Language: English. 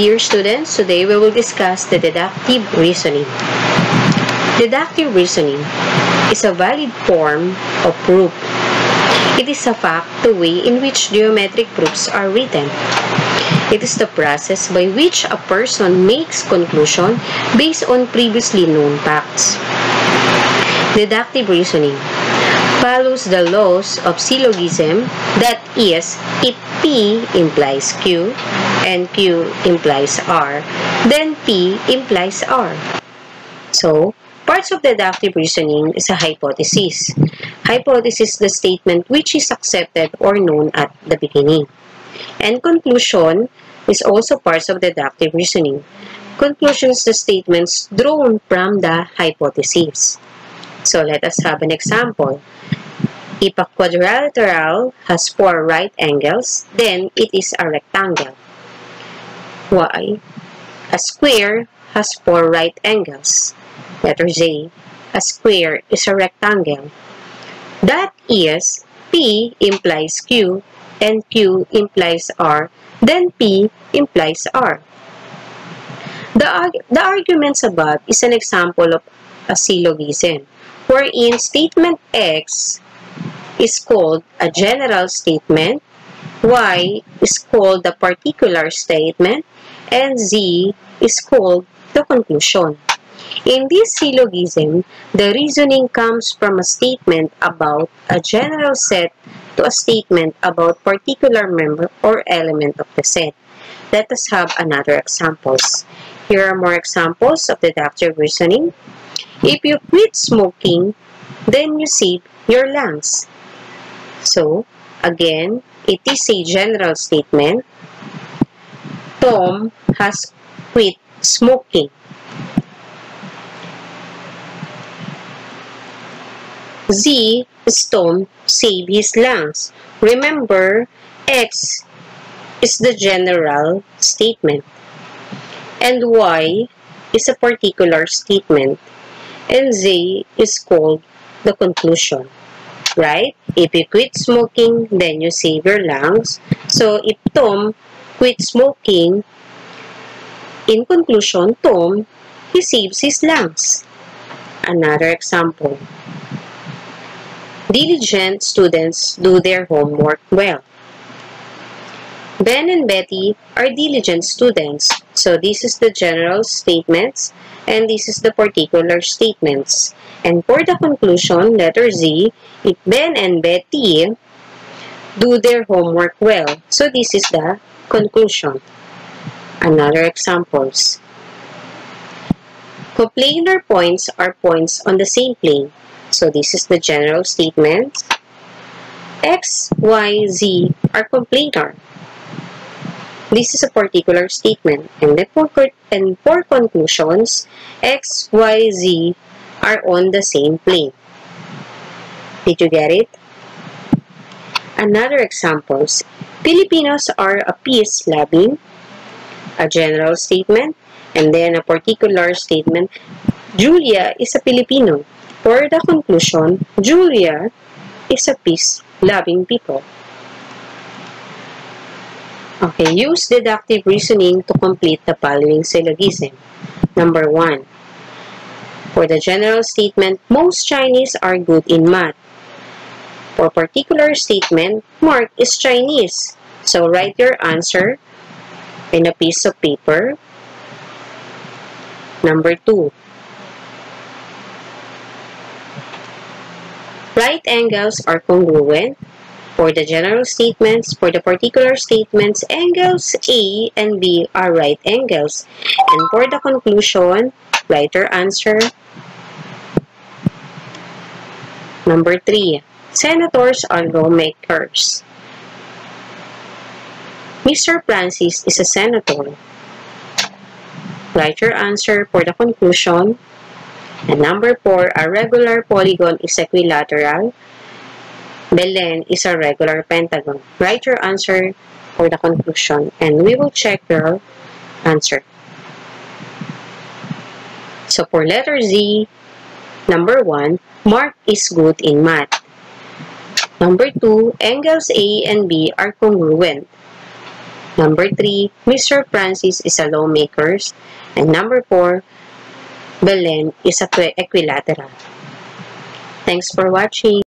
Dear students, today we will discuss the deductive reasoning. Deductive reasoning is a valid form of proof. It is a fact the way in which geometric proofs are written. It is the process by which a person makes conclusion based on previously known facts. Deductive reasoning follows the laws of syllogism that is, if P implies Q and Q implies R, then P implies R. So, parts of deductive reasoning is a hypothesis. Hypothesis is the statement which is accepted or known at the beginning. And conclusion is also parts of deductive reasoning. Conclusions the statements drawn from the hypothesis. So let us have an example. If a quadrilateral has four right angles, then it is a rectangle. Why? A square has four right angles. Letter Z. A square is a rectangle. That is, P implies Q and Q implies R, then P implies R. The, arg the arguments above is an example of a syllogism wherein statement X is called a general statement, Y is called the particular statement, and Z is called the conclusion. In this syllogism, the reasoning comes from a statement about a general set to a statement about particular member or element of the set. Let us have another examples. Here are more examples of deductive reasoning. If you quit smoking, then you save your lungs. So, again, it is a general statement. Tom has quit smoking. Z is Tom save his lungs. Remember, X is the general statement. And Y is a particular statement and Z is called the conclusion. Right? If you quit smoking, then you save your lungs. So, if Tom quit smoking, in conclusion, Tom, he saves his lungs. Another example. Diligent students do their homework well. Ben and Betty are diligent students. So this is the general statements and this is the particular statements. And for the conclusion, letter Z, if Ben and Betty do their homework well. So this is the conclusion. Another examples. Coplanar points are points on the same plane. So this is the general statement. X, Y, Z are coplanar. This is a particular statement. And, and for conclusions, X, Y, Z are on the same plane. Did you get it? Another examples. Filipinos are a peace-loving, a general statement, and then a particular statement. Julia is a Filipino. For the conclusion, Julia is a peace-loving people. Okay, use deductive reasoning to complete the following syllogism. Number one, for the general statement, most Chinese are good in math. For particular statement, Mark is Chinese. So write your answer in a piece of paper. Number two, right angles are congruent. For the general statements, for the particular statements, angles A and B are right angles. And for the conclusion, write your answer. Number 3. Senators are lawmakers. Mr. Francis is a senator. Write your answer for the conclusion. And number 4, a regular polygon is equilateral. Belen is a regular pentagon. Write your answer for the conclusion and we will check your answer. So for letter Z, number 1, Mark is good in math. Number 2, angles A and B are congruent. Number 3, Mr. Francis is a lawmaker. And number 4, Belen is a equilateral. Thanks for watching.